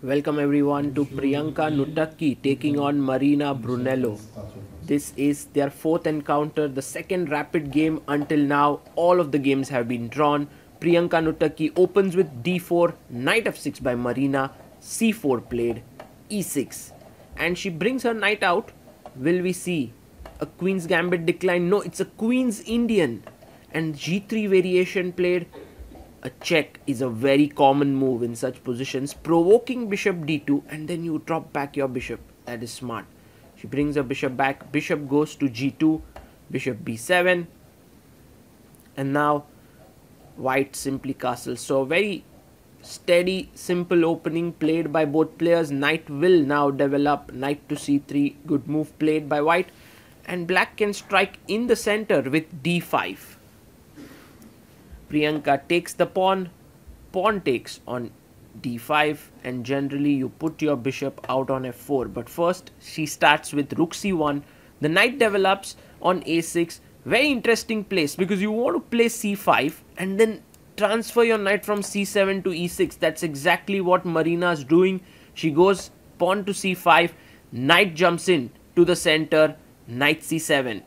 Welcome everyone to Priyanka Nutakki taking on Marina Brunello. This is their fourth encounter, the second rapid game until now. All of the games have been drawn. Priyanka Nutakki opens with d4, knight f6 by Marina, c4 played, e6. And she brings her knight out. Will we see a queen's gambit decline? No, it's a queen's Indian. And g3 variation played a check is a very common move in such positions, provoking bishop d2 and then you drop back your bishop. That is smart. She brings her bishop back, bishop goes to g2, bishop b7 and now white simply castles. So very steady, simple opening played by both players. Knight will now develop, knight to c3, good move played by white and black can strike in the center with d5 Priyanka takes the pawn, pawn takes on d5 and generally you put your bishop out on f4 but first she starts with rook c1 the knight develops on a6 very interesting place because you want to play c5 and then transfer your knight from c7 to e6 that's exactly what Marina is doing. She goes pawn to c5 knight jumps in to the center. Knight c7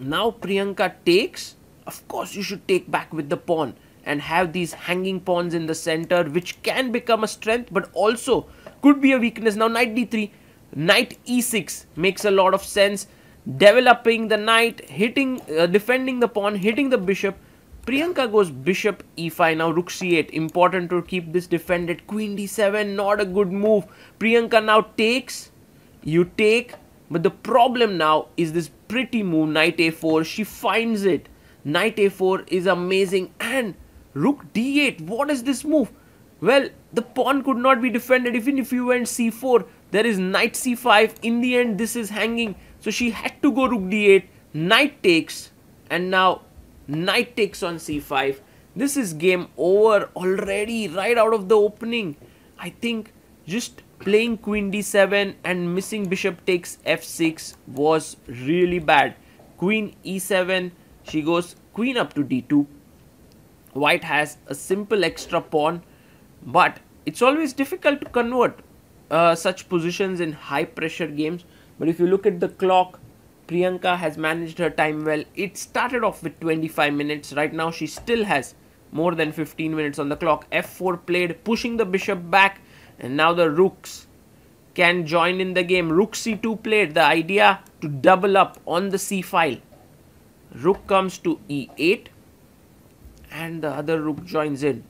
now Priyanka takes of course you should take back with the pawn and have these hanging pawns in the center which can become a strength but also could be a weakness. Now knight d3, knight e6 makes a lot of sense. Developing the knight, hitting, uh, defending the pawn, hitting the bishop. Priyanka goes bishop e5, now rook c8. Important to keep this defended. Queen d7, not a good move. Priyanka now takes, you take, but the problem now is this pretty move, knight a4. She finds it knight a4 is amazing. And rook d8 what is this move? Well the pawn could not be defended. Even if you went c4 there is knight c5 in the end this is hanging. So she had to go rook d8 knight takes and now knight takes on c5 this is game over already right out of the opening. I think just playing queen d7 and missing bishop takes f6 was really bad. Queen e7 she goes queen up to d2 white has a simple extra pawn but it's always difficult to convert uh, such positions in high pressure games. But if you look at the clock Priyanka has managed her time well. It started off with 25 minutes. Right now she still has more than 15 minutes on the clock. F4 played pushing the bishop back and now the rooks can join in the game. Rook c2 played. The idea to double up on the c file rook comes to e8 and the other rook joins in.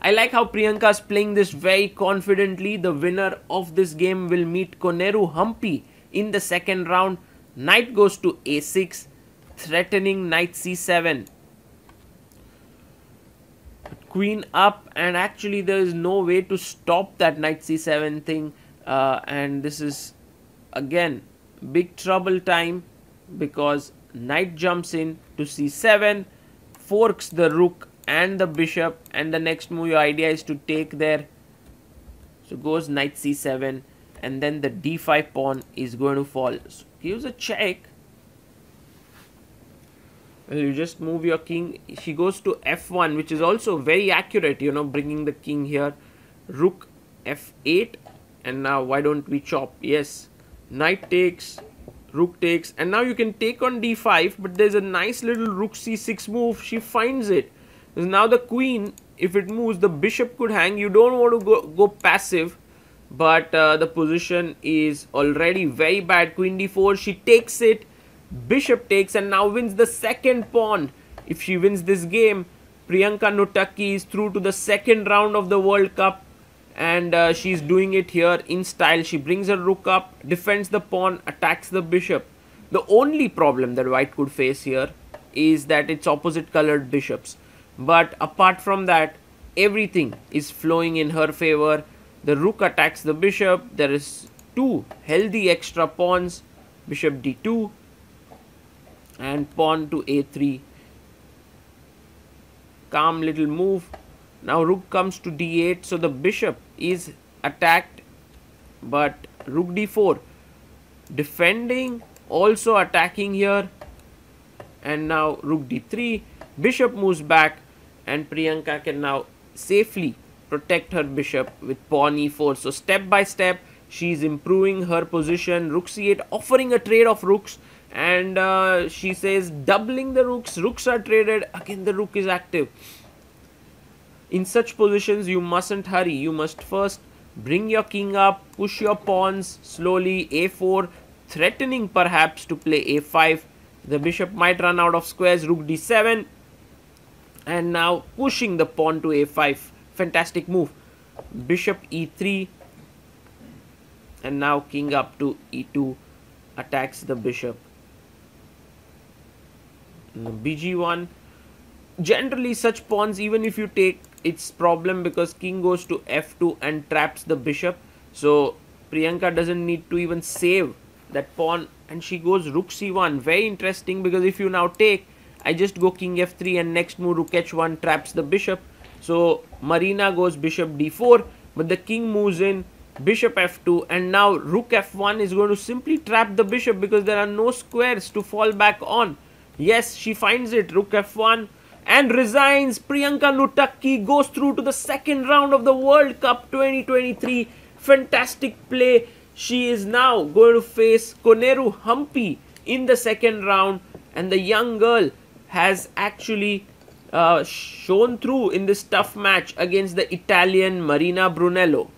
I like how Priyanka is playing this very confidently. The winner of this game will meet Koneru Humpy in the second round. Knight goes to a6, threatening knight c7. Queen up and actually there is no way to stop that knight c7 thing. Uh, and this is again big trouble time because knight jumps in to c7 forks the rook and the bishop and the next move your idea is to take there so goes knight c7 and then the d5 pawn is going to fall. So gives a check. Well, you just move your king. She goes to f1 which is also very accurate you know bringing the king here. Rook f8 and now why don't we chop? Yes. Knight takes rook takes and now you can take on d5 but there's a nice little rook c6 move. She finds it. Now the queen if it moves the bishop could hang. You don't want to go, go passive but uh, the position is already very bad. Queen d4 she takes it. Bishop takes and now wins the second pawn. If she wins this game priyanka nutakki is through to the second round of the world cup and uh, she's doing it here in style. She brings her rook up defends the pawn attacks the bishop. The only problem that white could face here is that it's opposite colored bishops. But apart from that everything is flowing in her favor. The rook attacks the bishop. There is two healthy extra pawns bishop d2 and pawn to a3 calm little move now rook comes to d8 so the bishop is attacked but rook d4 defending also attacking here and now rook d3 bishop moves back and Priyanka can now safely protect her bishop with pawn e4. So step by step, she is improving her position. Rook c8, offering a trade of rooks. And uh, she says doubling the rooks. Rooks are traded. Again, the rook is active. In such positions, you mustn't hurry. You must first bring your king up, push your pawns slowly, a4, threatening perhaps to play a5. The bishop might run out of squares, rook d7, and now pushing the pawn to a5. Fantastic move. Bishop e3, and now king up to e2 attacks the bishop. bg1 generally such pawns even if you take its problem because king goes to f2 and traps the bishop. So Priyanka doesn't need to even save that pawn and she goes rook c1 very interesting because if you now take I just go king f3 and next move rook h1 traps the bishop. So Marina goes bishop d4 but the king moves in bishop f2 and now rook f1 is going to simply trap the bishop because there are no squares to fall back on. Yes she finds it rook f1 and resigns. Priyanka Nutakki goes through to the second round of the World Cup 2023. Fantastic play. She is now going to face Koneru Humpy in the second round, and the young girl has actually uh, shown through in this tough match against the Italian Marina Brunello.